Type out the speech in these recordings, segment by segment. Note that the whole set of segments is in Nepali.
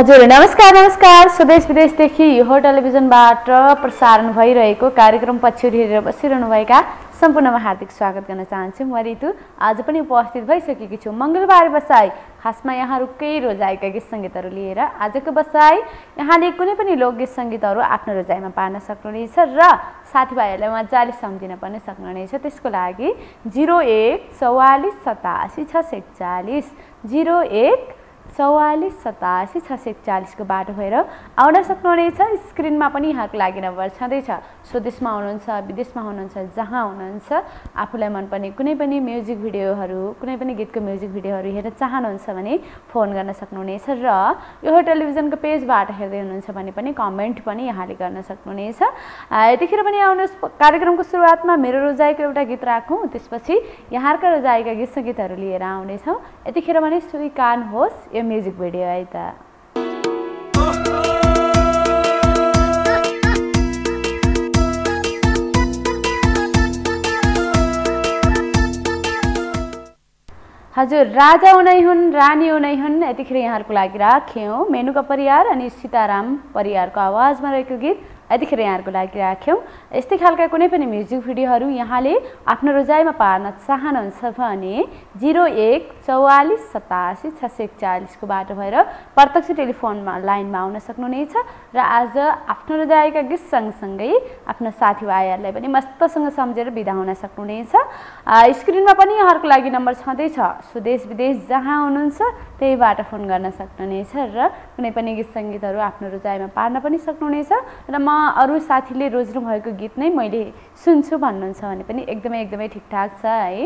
हजुर नमस्कार नमस्कार। स्वदेश विदेशदेखि यो टेलिभिजनबाट प्रसारण भइरहेको कार्यक्रम पछ्यौरी हेरेर बसिरहनुभएका सम्पूर्णमा हार्दिक स्वागत गर्न चाहन्छु म रितु। आज पनि उपस्थित भइसकेकी छु। मङ्गलबार बसाई खासमा यहाँहरूकै रोजाइका गीत सङ्गीतहरू लिएर आजको बसाई यहाँले कुनै पनि लोकगीत सङ्गीतहरू आफ्नो रोजाइमा पार्न सक्नुहुनेछ र साथीभाइहरूलाई मजाले सम्झिन पनि सक्नुहुनेछ। त्यसको लागि जिरो एक चौवालिस सतासी छ सय जिरो एक चौवालिस सतासी छ सय एकचालिसको बाटो भएर आउन सक्नुहुनेछ। स्क्रिनमा पनि यहाँको लागि नम्बर छँदैछ। स्वदेशमा हुनुहुन्छ विदेशमा हुनुहुन्छ जहाँ हुनुहुन्छ आफूलाई मनपर्ने कुनै पनि म्युजिक भिडियोहरू कुनै पनि गीतको म्युजिक भिडियोहरू हेर्न चाहनुहुन्छ भने फोन गर्न सक्नुहुनेछ र यो टेलिभिजनको पेजबाट हेर्दै हुनुहुन्छ भने पनि कमेन्ट पनि यहाँले गर्न सक्नुहुनेछ। यतिखेर पनि आउनुहोस् कार्यक्रमको सुरुवातमा मेरो रोजाइको एउटा गीत राखौँ त्यसपछि यहाँका रोजाइका गीत सङ्गीतहरू लिएर आउनेछौँ। यतिखेर भने स्वीकान होस् यो म्युजिक भिडियो है त हजुर राजा उनै हुन् रानी उनै हुन् यतिखेर यहाँहरूको लागि राख्यौँ मेनुका परियार अनि सीताराम परियारको आवाजमा रहेको गीत यतिखेर यहाँहरूको लागि राख्यौँ यस्तै खालका कुनै पनि म्युजिक भिडियोहरू यहाँले आफ्नो रोजाइमा पार्न चाहनुहुन्छ भने जिरो एक चौवालिस सतासी छ सय एकचालिसको बाटो भएर प्रत्यक्ष टेलिफोनमा लाइनमा आउन सक्नुहुनेछ र आज आफ्नो रोजाइका गीत सँगसँगै आफ्नो साथीभाइहरूलाई पनि मस्तसँग सम्झेर बिदा हुन सक्नुहुनेछ। स्क्रिनमा पनि यहाँहरूको लागि नम्बर छँदैछ। स्वदेश विदेश जहाँ हुनुहुन्छ त्यहीबाट फोन गर्न सक्नुहुनेछ र कुनै पनि गीत सङ्गीतहरू आफ्नो रोजाइमा पार्न पनि सक्नुहुनेछ र म अरू साथीले रोज्नु भएको गीत नै मैले सुन्छु भन्नुहुन्छ भने पनि एकदमै एकदमै ठिकठाक छ है।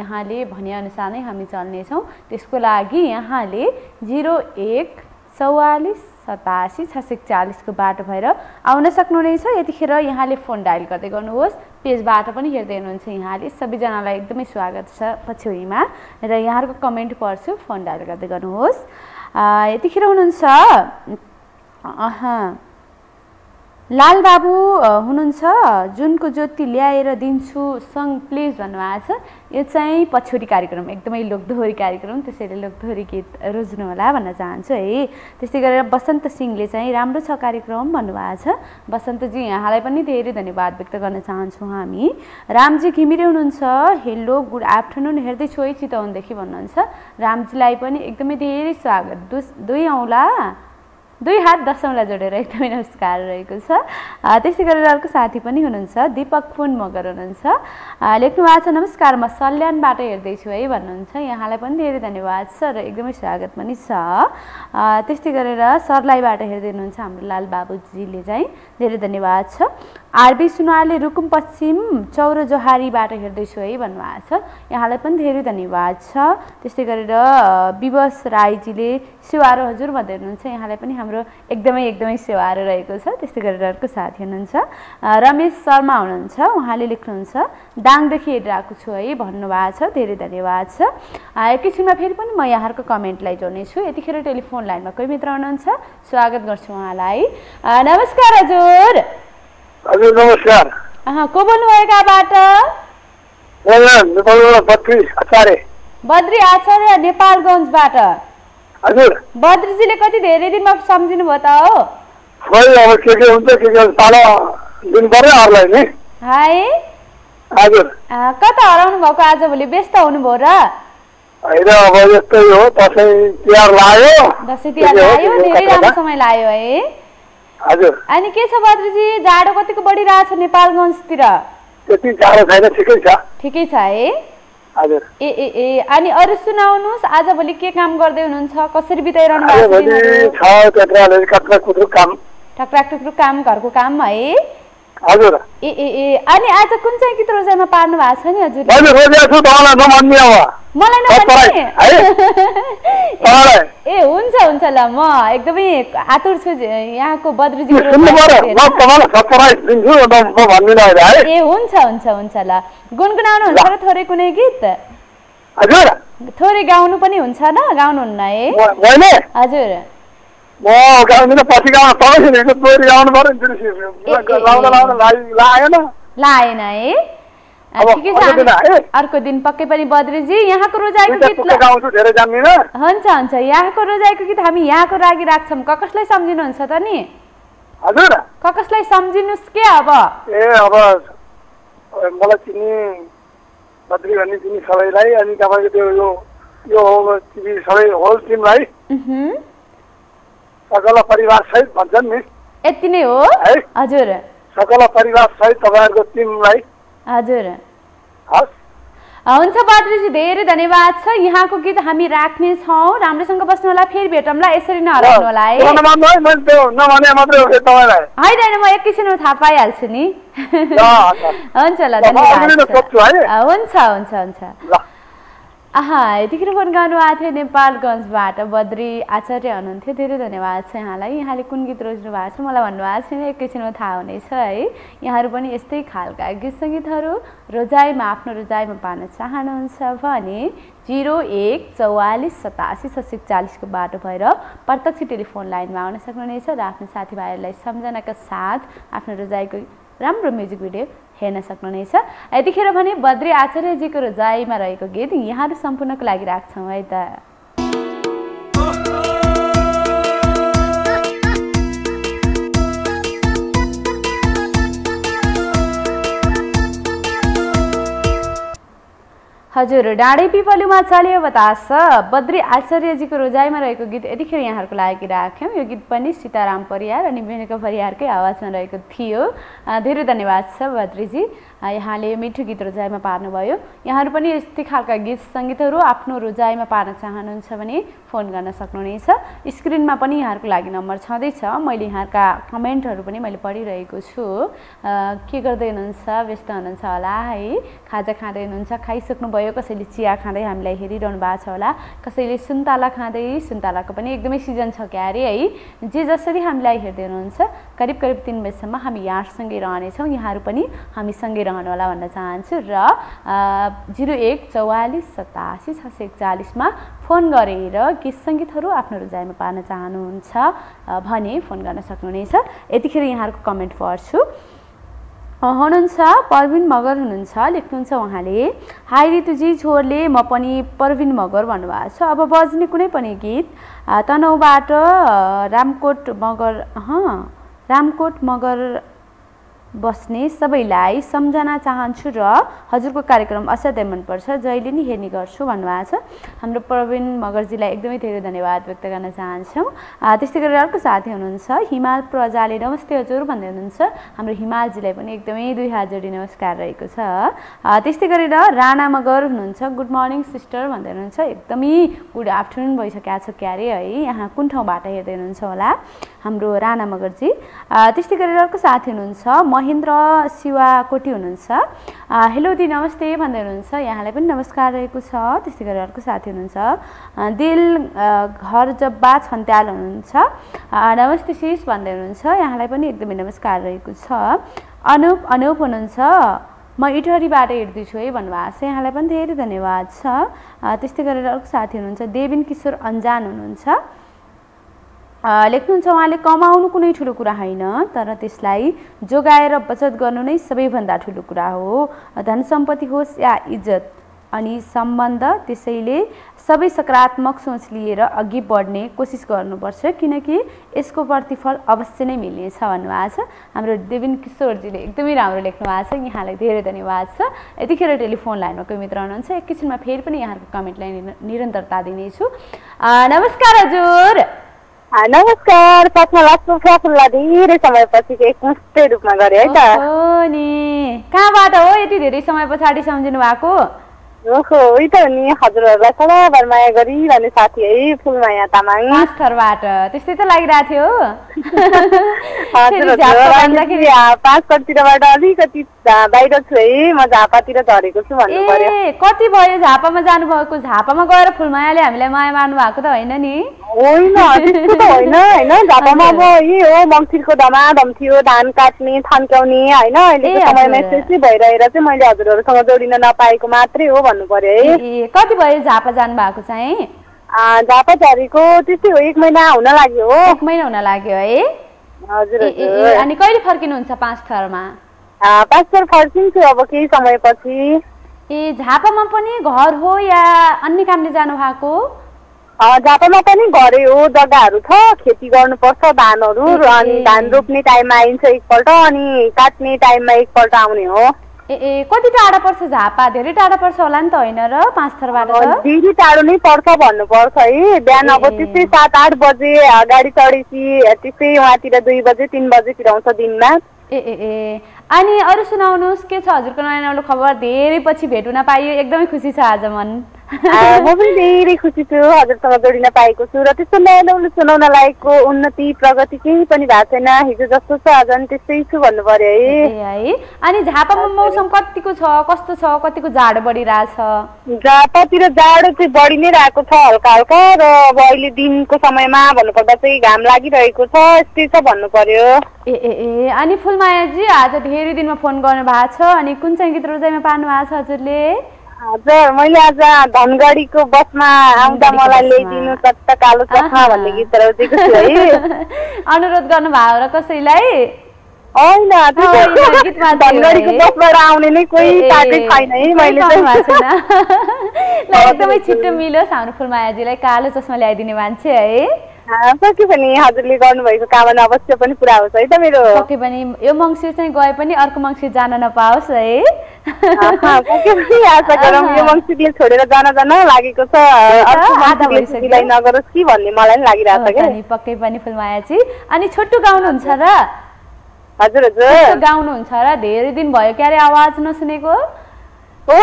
यहाँले भनेअनुसार नै हामी चल्नेछौँ। त्यसको लागि यहाँले जिरो एक चौवालिस सतासी छ सय चालिसको बाटो भएर आउन सक्नुहुनेछ। यतिखेर यहाँले फोन डायल गर्दै गर्नुहोस्। पेजबाट पनि हेर्दै हुनुहुन्छ यहाँले। सबैजनालाई एकदमै स्वागत छ पछ्यौरीमा र यहाँहरूको कमेन्ट पढ्छु फोन डायल गर्दै गर्नुहोस्। यतिखेर हुनुहुन्छ लाल बाबु हुनुहुन्छ। जुनको ज्योति ल्याएर दिन्छु। सङ्ग प्लिज भन्नुभएको छ। यो चाहिँ पछौरी कार्यक्रम एकदमै लोकदोहोरी कार्यक्रम। त्यसैले लोकदोहोरी गीत रोज्नु होला भन्न चाहन्छु है। त्यस्तै गरेर बसन्त सिंहले चाहिँ राम्रो छ कार्यक्रम भन्नुभएको छ। बसन्तजी यहाँलाई पनि धेरै धन्यवाद व्यक्त गर्न चाहन्छौँ हामी। रामजी घिमिरे हुनुहुन्छ। Hello good afternoon. हेर्दैछु है चितवनदेखि भन्नुहुन्छ। रामजीलाई पनि एकदमै धेरै स्वागत। दुई औँला। दुई हात दसौँलाई जोडेर एकदमै नमस्कार रहेको छ। त्यसै गरेर अर्को साथी पनि हुनुहुन्छ दिपक फुन मगर हुनुहुन्छ लेख्नु भएको छ नमस्कार म सल्यानबाट हेर्दैछु है भन्नुहुन्छ। यहाँलाई पनि धेरै धन्यवाद छ र एकदमै स्वागत पनि छ। त्यस्तै गरेर सरलाईबाट हेर्दै हुनुहुन्छ हाम्रो लाल बाबुजीले चाहिँ। धेरै धन्यवाद छ। आरबी सुनारले रुकुम पश्चिम चौर जोहारीबाट हेर्दैछु है भन्नुभएको छ। यहाँलाई पनि धेरै धन्यवाद छ। त्यस्तै गरेर विवश राईजीले सेवारो हजुर भन्दै हुनुहुन्छ। यहाँलाई पनि हाम्रो एकदमै एकदमै सेवारो रहेको छ। त्यस्तै गरेर अर्को साथी हुनुहुन्छ। रमेश शर्मा हुनुहुन्छ। उहाँले लेख्नुहुन्छ दाङदेखि हेरिरहेको छु है भन्नुभएको छ। धेरै धन्यवाद छ। एकैछिनमा फेरि पनि म यहाँहरूको कमेन्टलाई जोड्नेछु। यतिखेर टेलिफोन लाइनमा कोही मित्र हुनुहुन्छ? स्वागत गर्छु उहाँलाई। नमस्कार हजुर। हजुर नमस्कार। को बोल्नुभयो कहाँबाट बद्री आचार्य। बद्री आचार्य नेपालगञ्जबाट। हजुर। बद्रीजीले कति धेरै दिनमा सम्झिनु भयो त हो? खोइ अब के के हुन्छ के के पालो दिनु पर्यो अरूलाई नि। है हजुर। कता हराउनु भएको आजभोलि व्यस्त हुनुभयो र? होइन अब यस्तै हो दसैँ तिहार लाग्यो। दसैँ तिहार लाग्यो धेरै राम्रो समय लाग्यो है। हजुर। अनि के छ बद्रीजी? जाडो कतिको बढिरहेछ नेपालगञ्जतिर? त्यति जाडो छैन ठिकै छ। ठिकै छ है। हजुर। ए ए ए अनि अरू सुनाउनुहोस् आजभोलि के काम गर्दै हुनुहुन्छ? कसरी बिताइरहनु भएको? छ ठक्राक टुक्रुक काम घरको काम है। हजुर। ए ए ए अनि आज कुन चाहिँ गीत रोजाइमा पार्नु भएको छ नि हजुरले? मैले सोचेको छु तपाईँलाई नभन्ने अब। मलाई नभन्ने? ए हुन्छ हुन्छ ल म एकदमै आतुर छु यहाँको है? ए हुन्छ हुन्छ हुन्छ ल। गुनगुनाउनु हुन्छ र थोरै कुनै गीत? हजुर। थोरै गाउनु पनि हुन्छ न? गाउनुहुन्न मैले हजुर। म गाउँदिनँ पछि गाउन तपाईँले हिजो तोरी गाउनु पऱ्यो नि तिर्सी लाउँदा लाउँदा लागेन लाएन है ठिकै अर्को दिन छ अर्को दिन पक्कै पनि बद्रीजी यहाँको रोजाइको गीत हुन्छ हुन्छ यहाँको रोजाइको गीत हामी यहाँको लागि राख्छौँ क कसलाई सम्झिनुहुन्छ त नि हजुर क कसलाई सम्झिनुहोस् के अब ए अब मलाई चिनी बद्री भन्ने चिनी सबैलाई अनि तपाईँको त्यो यो यो टिभी सबै होल टिमलाई सकल परिवार सहित भन्छन् नि। यति नै हो? है? हजुर। सकल परिवार सहित तपाईँहरूको टिमलाई। हजुर। हस्। हुन्छ बद्रीजी धेरै धन्यवाद छ। यहाँको गीत हामी राख्नेछौँ राम्रोसँग बस्नु होला फेरि भेटौँला। यसरी नहराउनु होला है? होइन होइन म एकैछिनमा थाहा पाइहाल्छु नि। हुन्छ ल धन्यवाद हुन्छ हुन्छ हुन्छ। यतिखेर फोन गर्नुभएको थियो नेपालगञ्जबाट। बद्री आचार्य हुनुहुन्थ्यो। धेरै धन्यवाद छ यहाँलाई। यहाँले कुन गीत रोज्नु भएको छ मलाई भन्नुभएको छैन। एकैछिनमा थाहा हुनेछ है। यहाँहरू पनि यस्तै खालका गीत सङ्गीतहरू रोजाइमा आफ्नो रोजाइमा पार्न चाहनुहुन्छ भने जिरो एक चौवालिस सतासी छ बाटो भएर प्रत्यक्ष टेलिफोन लाइनमा आउन सक्नुहुनेछ र आफ्नो साथीभाइहरूलाई सम्झनाका साथ आफ्नो रोजाइको राम्रो म्युजिक भिडियो हेर्न सक्नुहुनेछ यतिखेर भने बद्री आचार्यजीको रोजाइमा रहेको गीत यहाँहरू सम्पूर्णको लागि राख्छौँ है त। हजुर डाँडै पिपलुमा चल्यो बतास बद्री आचार्यजीको रोजाइमा रहेको गीत यतिखेर यहाँहरूको लागि राख्यौँ यो गीत पनि सीताराम परियार अनि मेनका परियारकै आवाजमा रहेको थियो। धेरै धन्यवाद छ बद्रीजी। यहाँले मिठो गीत रोजाइमा पार्नुभयो। यहाँहरू पनि यस्तै खालका गीत सङ्गीतहरू आफ्नो रोजाइमा पार्न चाहनुहुन्छ भने फोन गर्न सक्नुहुनेछ। स्क्रिनमा पनि यहाँहरूको लागि नम्बर छँदैछ मैले यहाँका कमेन्टहरू पनि मैले पढिरहेको छु। के गर्दै हुनुहुन्छ? व्यस्त हुनुहुन्छ होला? है? खाजा खाँदै हुनुहुन्छ? खाइसक्नुभयो? कसैले चिया खाँदै हामीलाई हेरिरहनु भएको छ होला? कसैले सुन्तला खाँदै? सुन्तलाको पनि एकदमै सिजन छ क्यारे है? जे जसरी हामीलाई हेर्दै हुनुहुन्छ करिब करिब तिन बजीसम्म हामी यहाँसँगै रहनेछौँ। यहाँहरू पनि हामीसँगै होला भन्न चाहन्छु र जिरो एक चौवालिस सतासी छ सय एकचालिसमा फोन गरेर गीत सङ्गीतहरू आफ्नो रोजाइमा पार्न चाहनुहुन्छ भने फोन गर्न सक्नुहुनेछ। यतिखेर यहाँहरूको कमेन्ट पढ्छु। हुनुहुन्छ परविन मगर हुनुहुन्छ लेख्नुहुन्छ उहाँले। हाई ऋतुजी छोरले म पनि परविन मगर भन्नुभएको छ। अब बज्ने कुनै पनि गीत तनहुबाट रामकोट मगर रामकोट मगर बस्ने सबैलाई सम्झना चाहन्छु र हजुरको कार्यक्रम असाध्यै मनपर्छ। जहिले नि हेर्ने गर्छु भन्नुभएको छ। हाम्रो प्रवीण मगरजीलाई एकदमै धेरै धन्यवाद व्यक्त गर्न चाहन्छौँ। त्यस्तै गरेर अर्को साथी हुनुहुन्छ हिमाल प्रजाले। नमस्ते हजुर भन्दै हुनुहुन्छ। हाम्रो हिमालजीलाई पनि एकदमै दुई हात जोडी नमस्कार रहेको छ। त्यस्तै गरेर राणा मगर हुनुहुन्छ। गुड मर्निङ सिस्टर भन्दै हुनुहुन्छ। एकदमै गुड आफ्टरनुन भइसकेको छ क्यारे है। यहाँ कुन ठाउँबाट हेर्दै हुनुहुन्छ होला? हाम्रो राणा मगरजी। त्यस्तै गरेर अर्को साथी हुनुहुन्छ महेन्द्र शिवाकोटी हुनुहुन्छ। हेलो दी नमस्ते भन्दै हुनुहुन्छ। यहाँलाई पनि नमस्कार रहेको छ। त्यस्तै गरेर अर्को साथी हुनुहुन्छ। दिल घर जब्बा छन्त्याल हुनुहुन्छ। नमस्ते शिष भन्दै हुनुहुन्छ। यहाँलाई पनि एकदमै नमस्कार रहेको छ। अनुप अनुप हुनुहुन्छ। म इटहरीबाट हेर्दैछु है भन्नुभएको छ। यहाँलाई पनि धेरै धन्यवाद छ। त्यस्तै गरेर अर्को साथी हुनुहुन्छ। देविन किशोर अन्जान हुनुहुन्छ। लेख्नुहुन्छ उहाँले कमाउनु कुनै ठुलो कुरा होइन तर त्यसलाई जोगाएर बचत गर्नु नै सबैभन्दा ठुलो कुरा हो। धन सम्पत्ति होस् या इज्जत अनि सम्बन्ध त्यसैले सबै सकारात्मक सोच लिएर अघि बढ्ने कोसिस गर्नुपर्छ किनकि यसको प्रतिफल अवश्य नै मिल्नेछ भन्नुभएको छ। हाम्रो देविन किशोरजीले एकदमै राम्रो लेख्नु भएको छ। यहाँलाई धेरै धन्यवाद छ। यतिखेर टेलिफोन लाइनमा कोही मित्र हुनुहुन्छ एकैछिनमा फेरि पनि यहाँहरूको कमेन्टलाई निर- निरन्तरता दिनेछु। नमस्कार हजुर! नमस्कार पछमा लाग्छु प्रफुल्ला धेरै समयपछि एकमुष्टै रूपमा गरे है त नि कहाँबाट हो यति धेरै समय पछाडि सम्झिनु भएको ओहो उही त नि हजुरहरूलाई सदाभर माया गरिरहने साथी है फुलमाया तामाङ। पाँच थरबाट त्यस्तै त लागिरहेको थियो फेरि हजुर झ्याप्प हजुर भन्दाखेरि अहिले आ, पाँच कतितिरबाट अलिकति बाहिर छु है म झापातिर झरेको छु भन्नु पर्यो। कति भयो झापामा जानुभएको? झापामा गएर फुलमायाले हामीलाई माया मार्नु भएको त होइन नि। होइन त्यस्तो त होइन होइन झापामा अब यही हो मङ्सिरको धमाधम थियो धान काट्ने थन्क्याउने होइन अहिलेको समयमा। यस्तै यस्तै भइरहेर चाहिँ मैले हजुरहरूसँग जोडिन नपाएको मात्रै हो भन्नु पर्यो है। ए कति भयो झापा जानुभएको चाहिँ? आ, झापा झरीको त्यस्तै हो एक महिना हुन लाग्यो हो। एक महिना हुन लाग्यो है। हजुर अनि कहिले फर्किनुहुन्छ पाँच थरमा? आ, पाँचर फर्किन्छु अब केही समयपछि। ए झापामा पनि घर हो या अन्य कामले जानु भएको झापामा पनि घरै हो जग्गाहरू छ खेती गर्नुपर्छ धानहरू अनि। धान रोप्ने टाइममा आइन्छ एकपल्ट अनि काट्ने टाइममा एकपल्ट आउने हो। ए ए कति टाढा पर्छ झापा धेरै टाढा पर्छ होला नि त होइन र पाँच थरबाट धेरै टाढो नै पर्छ भन्नुपर्छ है बिहान अब। त्यस्तै सात आठ बजे गाडी चढेपछि त्यस्तै उहाँतिर दुई बजे तिन बजेतिर आउँछ दिनमा ए ए ए अनि अरू सुनाउनुहोस् के छ हजुरको नयाँ नौलो खबर धेरै पछि भेट हुन पाइयो एकदमै खुसी छ आज मन म पनि धेरै खुसी छु हजुरसँग जोडिन पाएको छु र त्यस्तो नयाँ नौलो सुनाउन लायकको उन्नति प्रगति केही पनि भएको छैन। हिजो जस्तो छ आज पनि त्यस्तै छु भन्नु पर्यो है। है। अनि झापामा मौसम कतिको छ? कस्तो छ? कतिको जाडो बढिरहेछ? झापातिर जाडो चाहिँ बढी नै रहेको छ हल्का हल्का र अब अहिले दिनको समयमा भन्नुपर्दा चाहिँ घाम लागिरहेको छ यस्तै छ भन्नु पर्यो। ए ए ए। अनि फुलमायाजी आज धेरै दिनमा फोन गर्नु भएको छ। अनि कुन चाहिँ गीत रोजाइमा पार्नु भएको छ हजुरले? हजुर मैले आज धनगढीको बसमा आउँदा मलाई। ल्याइदिनु चट्ट कालो चस्मा। भन्ने गीत रोजेको छु है अनुरोध गर्नु भयो र कसैलाई होइन गीतमा धनगढीको। बसबाट आउने नै कोही साथै छैन है मैले एकदमै। छिट्टो मिलोस् हाम्रो फुलमायाजीलाई कालो चस्मा ल्याइदिने मान्छे है सके पनि हजुरले गर्नुभएको कामना अवश्य पनि पुरा होस् है त मेरो? पक्कै पनि। यो मङ्सिर चाहिँ गए पनि अर्को मङ्सिर जान नपाओस् है? आशा गरौँ यो मङ्सिरले छोडेर जान जान लागेको छ। नगरोस् कि भन्ने मलाई पनि लागिरहेको छ नि, पक्कै पनि फुलमायाजी। अनि छोटो गाउनुहुन्छ र? हजुर हजुर। गाउनुहुन्छ र? धेरै दिन भयो क्यारे आवाज नसुनेको? हो।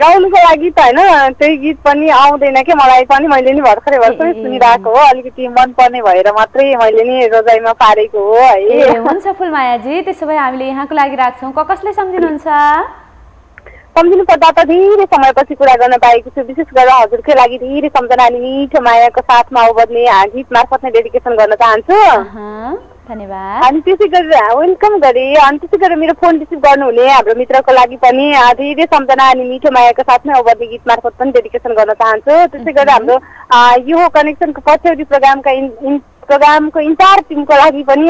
गाउनुको लागि त होइन त्यही गीत पनि आउँदैन क्या मलाई पनि मैले नि भर्खरै भर्खरै। सुनिरहेको हो अलिकति मनपर्ने भएर मात्रै मैले नि रोजाइमा पारेको हो है। हुन्छ फुलमायाजी त्यसो भए हामीले यहाँको लागि राख्छौँ। क कसले सम्झिनुहुन्छ? सम्झिनु पर्दा त धेरै समयपछि कुरा गर्न पाएको छु विशेष गरेर हजुरकै लागि धेरै सम्झना अनि मिठो मायाको साथमा बद्ने गीत मार्फत नै डेडिकेसन गर्न चाहन्छु। धन्यवाद। अनि त्यसै गरेर वेलकम गरेँ अनि त्यसै गरेर मेरो फोन रिसिभ गर्नुहुने। हाम्रो मित्रको लागि पनि धेरै सम्झना अनि मिठो मायाको साथमै अवधि गीत मार्फत पनि डेडिकेसन गर्न चाहन्छु। त्यसै गरेर हाम्रो यो कनेक्सनको पछ्यौरी प्रोग्रामका इन प्रोग्रामको इन्चार्ज टिमको लागि पनि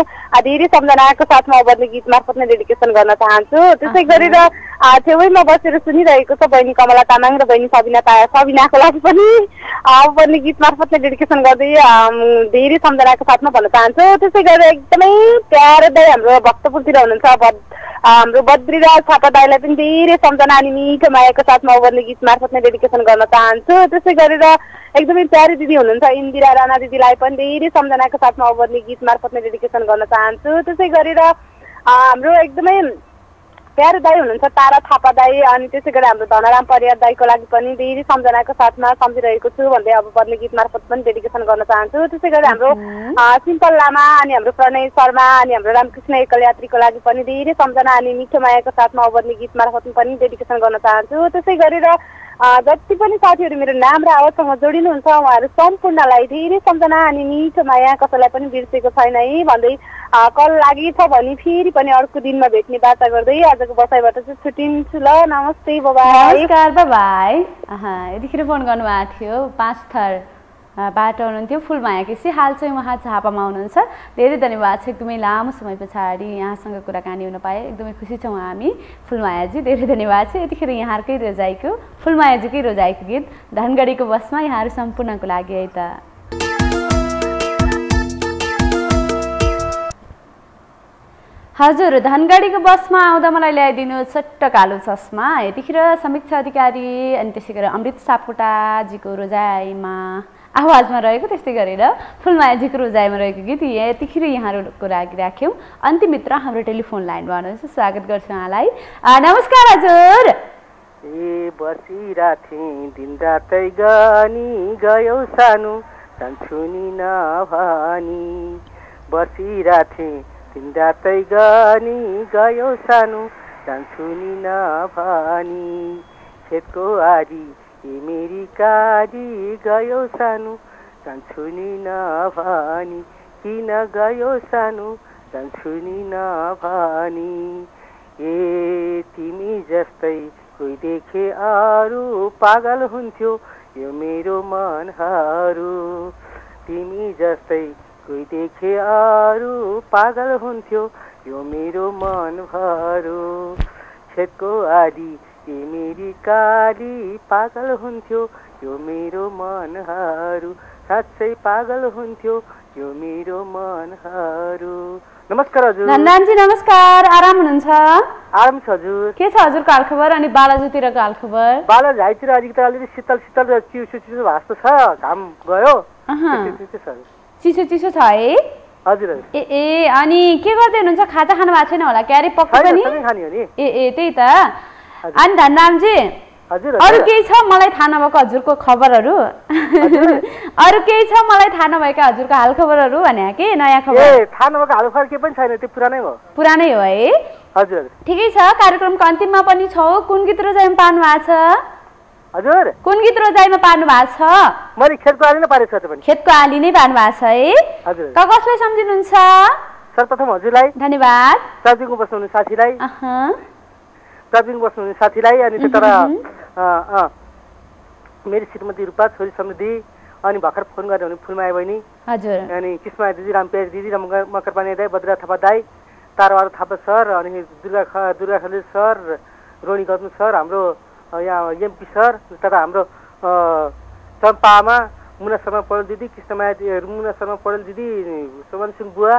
धेरै सम्झनाको साथमा अवधि गीत मार्फत नै डेडिकेसन गर्न चाहन्छु। त्यसै गरेर छेउैमा बसेर सुनिरहेको छ बहिनी कमला तामाङ र बहिनी सबिना ता सबिनाको लागि पनि। अवधि गीत मार्फत नै डेडिकेसन गर्दै धेरै सम्झनाको साथमा भन्न चाहन्छु। त्यसै गरेर एकदमै प्यारो दाई हाम्रो भक्तपुरतिर हुनुहुन्छ। हाम्रो बद्रीराज थापा दाईलाई पनि धेरै सम्झना अनि मिठो मायाको साथमा ओभरले गीत मार्फत नै डेडिकेसन गर्न चाहन्छु। त्यसै गरेर एकदमै प्यारी दिदी हुनुहुन्छ इन्दिरा राणा दिदीलाई पनि धेरै सम्झनाको साथमा ओभरले गीत मार्फत नै डेडिकेसन गर्न चाहन्छु। त्यसै गरेर हाम्रो एकदमै प्यारो दाई हुनुहुन्छ तारा थापा दाई अनि त्यसै गरी हाम्रो धनराम परियार दाईको लागि पनि धेरै सम्झनाको साथमा सम्झिरहेको छु भन्दै अब बदली गीत मार्फत पनि डेडिकेसन गर्न चाहन्छु। त्यसै गरी हाम्रो सिम्पल लामा अनि हाम्रो प्रणय शर्मा अनि हाम्रो रामकृष्ण एकल यात्रीको लागि पनि धेरै सम्झना अनि मिठो मायाको साथमा अवधि गीत मार्फत पनि डेडिकेसन गर्न चाहन्छु। त्यसै गरेर जति पनि साथीहरू मेरो नाम र आवाजसँग जोडिनुहुन्छ उहाँहरू सम्पूर्णलाई धेरै सम्झना अनि मिठो माया कसैलाई पनि बिर्सेको छैन है भन्दै कल लागि छ भने फेरि पनि अर्को दिनमा भेट्ने बाचा गर्दै आजको बसाइबाट चाहिँ छुट्टिन्छु ल। नमस्ते बाई यतिखेर फोन गर्नुभएको थियो पाँच थर। बाट हुनुहुन्थ्यो फुलमाया केसी हाल चाहिँ उहाँ झापामा हुनुहुन्छ। धेरै धन्यवाद छ एकदमै लामो समय पछाडि यहाँसँग कुराकानी हुन पाएँ। एकदमै खुसी छौँ हामी फुलमायाजी धेरै धन्यवाद छ। यतिखेर यहाँहरूकै रोजाइको फुलमायाजीकै रोजाइको गीत धनगढीको बसमा यहाँहरू सम्पूर्णको लागि है त। हजुर धनगढीको बसमा आउँदा मलाई ल्याइदिनु चट्ट कालो चस्मा। यतिखेर समीक्षा अधिकारी अनि त्यसै गरेर अमृत सापकोटाजीको रोजाइमा आवाजमा रहेको त्यस्तै गरेर फुलमायाजीको रोजाइमा रहेको गीत यतिखेर यहाँहरूको लागि राख्यौँ अन्तिम मित्र हाम्रो टेलिफोन लाइनमा हुनुहुन्छ। स्वागत गर्छु उहाँलाई नमस्कार हजुर। ए बसिरहेथे दिन रातै गनी गयौ सानो। जान्छु नि नभनी बसिरहेथे दिन रातै सानो। खेतको आरी मेरी कारी गयौ सानो जान्छु नि नभनी किन गयो सानो जान्छु नि नभनी। ए तिमी जस्तै कोही देखे अरू पागल हुन्थ्यो यो मेरो मनहरू। तिमी जस्तै कोही देखे अरू पागल हुन्थ्यो यो मेरो मनहरू छेदको आली मेरी काली पागल हुन्थ्यो यो मेरो मनहरू। साँच्चै पागल हुन्थ्यो यो मेरो मनहरू। नमस्कार हजुर। धनरामजी नमस्कार। आराम हुनुहुन्छ? आराम छ हजुर। के छ हजुरको हालखबर अनि बालाजुतिरको हालखबर बाल झाइतिर अलिकति अलिकति शीतल शीतल र चिसो चिसो भास्तो छ। घाम गयो। चिसो चिसो छ। है? हजुर ए ए अनि के गर्दै हुनुहुन्छ? खाजा खानु भएको छैन होला? क्यारे पक्क पनि? ए ए त्यही त। अनि धनरामजी अरू केही छ मलाई थाहा नभएको हजुरको खबरहरू? अरू केही छ मलाई थाहा नभएका हजुरको हालखबरहरू भने के नयाँ खबर? थाहा नभएको हालखबर केही पनि छैन त्यो पुरानै हो। पुरानै हो है? हजुर। ठिकै छ कार्यक्रमको अन्तिममा पनि छौ। कुन गीत रोजाइमा पार्नु भएको छ? हजुर। कुन गीत रोजाइमा पार्नु भएको छ? मैले खेतको आली नै पारेको छ खेतको आली नै पार्नु भएको छ है? हजुर। क कसलाई सम्झिनुहुन्छ? सर्वप्रथम हजुरलाई। धन्यवाद। चार्जिङमा बस्नुहुने साथीलाई। अहँ, चार्जिङ बस्नुहुने साथीलाई अनि अँ, मेरी श्रीमती रूपा छोरी समृद्धि अनि भर्खर फोन गरेर हुने फुलमाया बहिनी अनि किस्मा दिदी रामपेज दिदी र मकर मकरपानी दाई बद्रा थापा दाई तारबहादुर थापा सर अनि दुर्गा ख दुर्गा खले सर रोणी गौतम सर हाम्रो यहाँ एमपी सर तथा हाम्रो अ, चम्पा आमा मुना शर्मा पौडेल दिदी कृष्णमाया मुना शर्मा पौडेल दिदी सोमन सिंह बुवा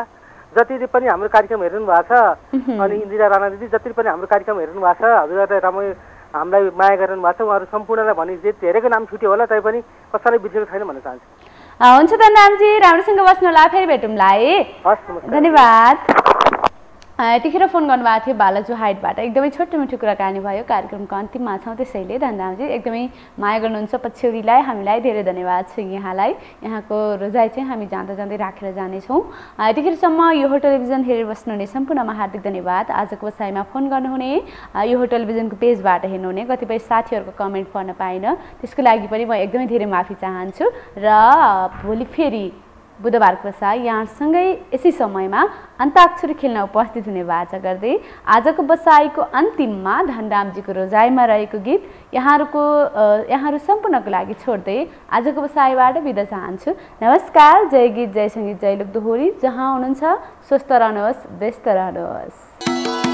जति पनि हाम्रो कार्यक्रम हेरिनु भएको छ अनि इन्दिरा राणा दिदी जति पनि हाम्रो कार्यक्रम हेरिनु भएको छ हजुरलाई राम्रो हामीलाई माया गरिरहनु भएको छ उहाँहरू सम्पूर्णलाई भने जे धेरैको नाम छुट्यो होला तैपनि कसैलाई बिर्सेको छैन भन्न चाहन्छु। हुन्छ धनरामजी राम्रोसँग बस्नु होला फेरि भेटौँला है। हस् धन्यवाद। यतिखेर फोन गर्नुभएको थियो बालाजु हाइटबाट। एकदमै छोटो मिठो कुराकानी भयो कार्यक्रमको अन्तिममा छौँ त्यसैले धनरामजी एकदमै माया गर्नुहुन्छ पछ्यौरीलाई। हामीलाई धेरै धन्यवाद छ यहाँलाई। यहाँको रोजाइ चाहिँ हामी जाँदा जाँदै राखेर जानेछौँ। यतिखेरसम्म यो हो टेलिभिजन हेरेर बस्नुहुने सम्पूर्णमा हार्दिक धन्यवाद। आजको बसाइमा फोन गर्नुहुने यो हो टेलिभिजनको पेजबाट हेर्नुहुने कतिपय साथीहरूको कमेन्ट पढ्न पाइनँ। त्यसको लागि पनि म एकदमै धेरै माफी चाहन्छु। र भोलि फेरि बुधबारको बसाइ यहाँसँगै यसै समयमा अन्ताक्षरी खेल्न उपस्थित हुने बाचा गर्दै आजको बसाइको अन्तिममा धनरामजीको रोजाइमा रहेको गीत यहाँहरूको यहाँहरू सम्पूर्णको लागि छोड्दै आजको बसाइबाट बिदा चाहन्छु। नमस्कार जय गीत जय सङ्गीत जय लोक दोहोरी। जहाँ हुनुहुन्छ स्वस्थ रहनुहोस् व्यस्त रहनुहोस्।